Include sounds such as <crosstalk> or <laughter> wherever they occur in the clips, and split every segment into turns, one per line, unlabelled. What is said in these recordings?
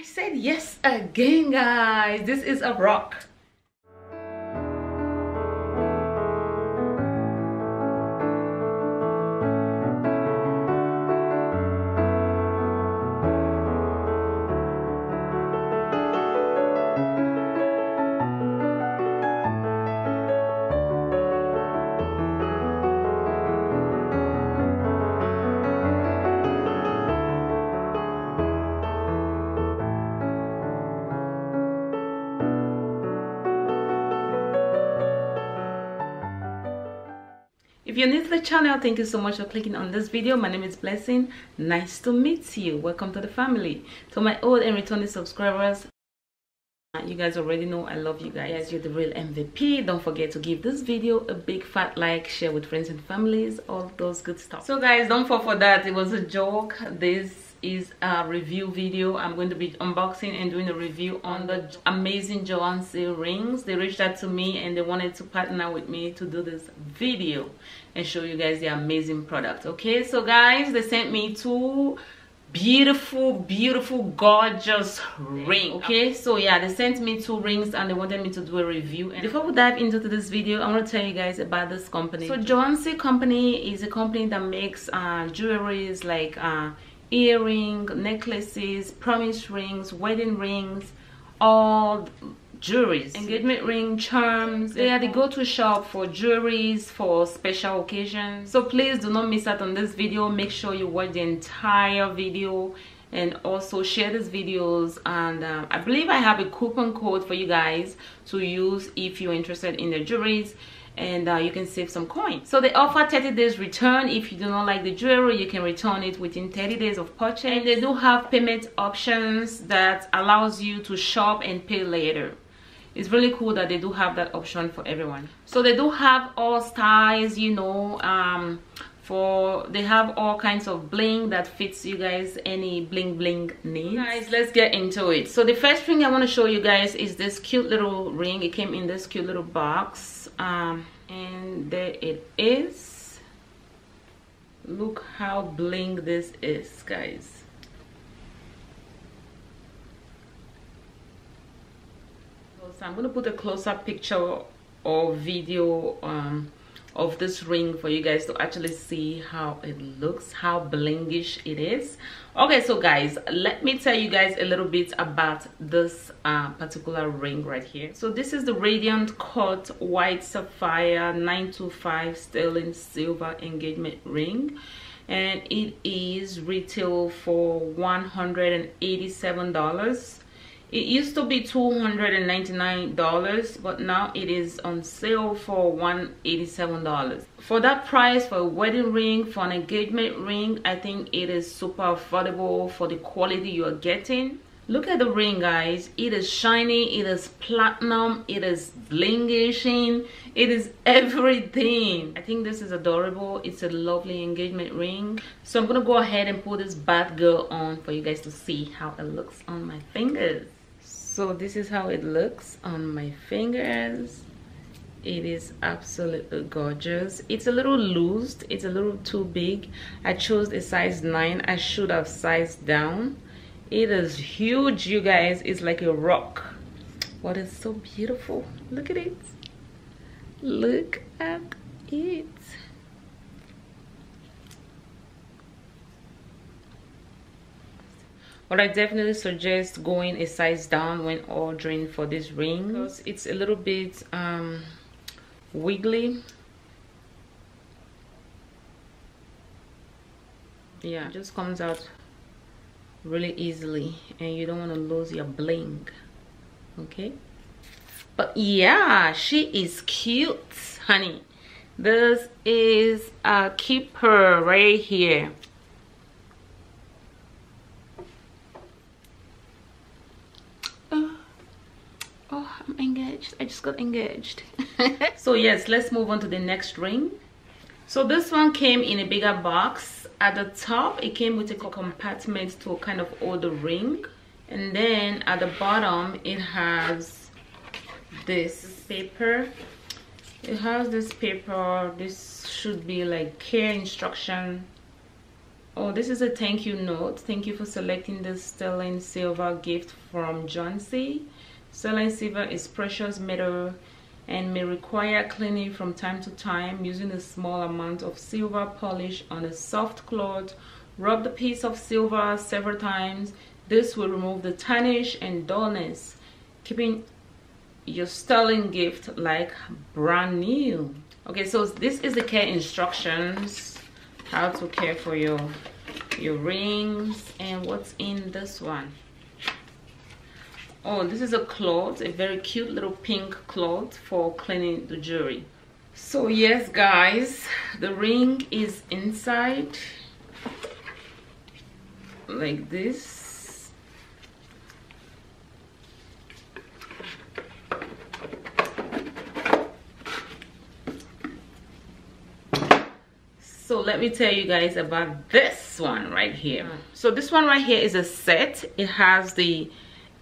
I said yes again, guys. This is a rock. You're new to the channel thank you so much for clicking on this video. My name is blessing. Nice to meet you. Welcome to the family. To my old and returning subscribers you guys already know i love you guys. You're the real mvp don't forget to give this video a big fat like share with friends and families all those good stuff. So guys don't fall for that. It was a joke. This is a review video. I'm going to be unboxing and doing a review on the amazing Joancee rings. They reached out to me and they wanted to partner with me to do this video and show you guys the amazing product okay? So guys they sent me two beautiful beautiful gorgeous ring okay? So yeah they sent me two rings and they wanted me to do a review. And before we dive into this video i want to tell you guys about this company. So Joancee company is a company that makes uh jewelries like uh earring necklaces promise rings wedding rings all jewelries. engagement ring charms. They are the go-to shop for jewelries for special occasions. So please do not miss out on this video. Make sure you watch the entire video and also share these videos. And um, i believe i have a coupon code for you guys to use if you're interested in the jewelries and uh, you can save some coins so they offer 30 days return. If you do not like the jewelry you can return it within 30 days of purchase. And they do have payment options that allows you to shop and pay later. It's really cool that they do have that option for everyone. So they do have all styles you know um for they have all kinds of bling that fits you guys. Any bling bling needs. Guys let's get into it. So the first thing i want to show you guys is this cute little ring. It came in this cute little box um and there it is. Look how bling this is guys. So i'm going to put a close-up picture or video um, of this ring for you guys to actually see how it looks how blingish it is. Okay so guys let me tell you guys a little bit about this uh, particular ring right here. So this is the radiant cut white sapphire 925 sterling silver engagement ring. And it is retail for 187 dollars it used to be $299 but now it is on sale for $187 for that price for a wedding ring for an engagement ring i think it is super affordable for the quality you are getting. Look at the ring guys. It is shiny it is platinum it is blingishing it is <laughs> everything. I think this is adorable. It's a lovely engagement ring. So i'm gonna go ahead and put this bad girl on for you guys to see how it looks on my fingers so this is how it looks on my fingers. It is absolutely gorgeous. It's a little loose it's a little too big. I chose a size 9 i should have sized down. It is huge you guys. It's like a rock. What is so beautiful? Look at it. Look at it but i definitely suggest going a size down when ordering for this ring because it's a little bit um, wiggly. Yeah. It just comes out really easily and you don't want to lose your bling. Okay? But yeah she is cute honey. This is a keeper right here Oh, engaged. I just got engaged. <laughs> So yes let's move on to the next ring. So this one came in a bigger box. At the top it came with a compartment to kind of hold the ring. And then at the bottom it has this paper. It has this paper. This should be like care instruction. Oh this is a thank you note. Thank you for selecting the sterling silver gift from Joancee sterling silver is precious metal and may require cleaning from time to time using a small amount of silver polish on a soft cloth. Rub the piece of silver several times. This will remove the tarnish and dullness keeping your sterling gift like brand new. Okay so this is the care instructions how to care for your your rings and what's in this one oh this is a cloth a very cute little pink cloth for cleaning the jewelry so yes guys the ring is inside like this. So let me tell you guys about this one right here. Mm. So this one right here is a set. It has the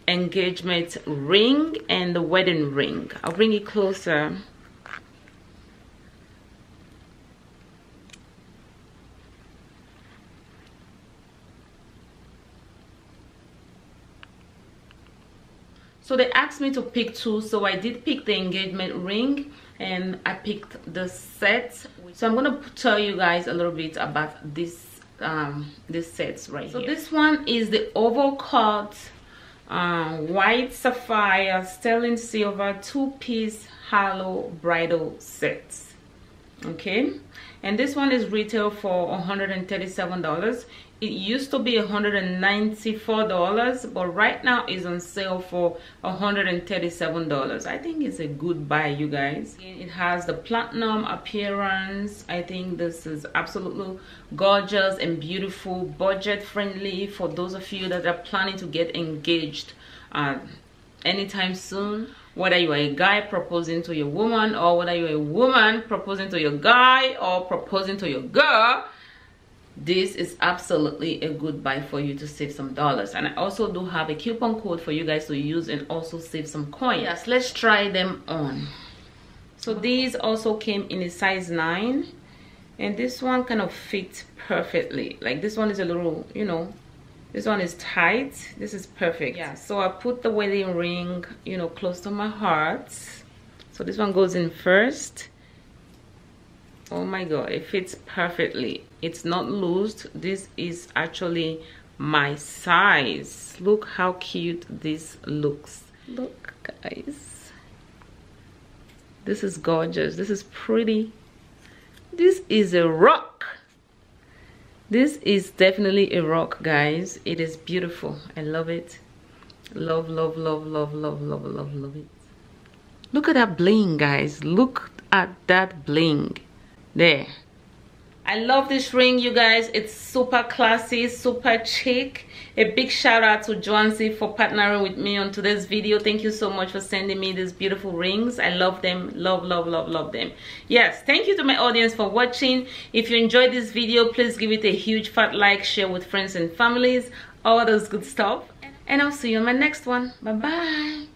engagement ring and the wedding ring i'll bring it closer so they asked me to pick two so i did pick the engagement ring and i picked the set so i'm gonna tell you guys a little bit about this um this sets right here. so here. this one is the oval cut uh, white sapphire sterling silver two-piece halo bridal sets okay? And this one is retail for 137 dollars. It used to be 194 dollars but right now is on sale for 137 dollars. I think it's a good buy you guys. It has the platinum appearance. I think this is absolutely gorgeous and beautiful budget friendly for those of you that are planning to get engaged uh, anytime soon whether you are a guy proposing to your woman or whether you're a woman proposing to your guy or proposing to your girl this is absolutely a good buy for you to save some dollars. And i also do have a coupon code for you guys to use and also save some coins. Yes let's try them on. So these also came in a size 9 and this one kind of fits perfectly. Like this one is a little you know this one is tight. This is perfect. Yeah. So i put the wedding ring you know close to my heart. So this one goes in first. Oh my god it fits perfectly. It's not loose. This is actually my size. Look how cute this looks. Look guys. This is gorgeous. This is pretty. This is a rock this is definitely a rock guys. It is beautiful. I love it. Love love love love love love love love it. Look at that bling guys. Look at that bling. There I love this ring, you guys. It's super classy, super chic. A big shout out to Joancee for partnering with me on today's video. Thank you so much for sending me these beautiful rings. I love them. Love, love, love, love them. Yes, thank you to my audience for watching. If you enjoyed this video, please give it a huge fat like, share with friends and families, all those good stuff. And I'll see you on my next one. Bye-bye.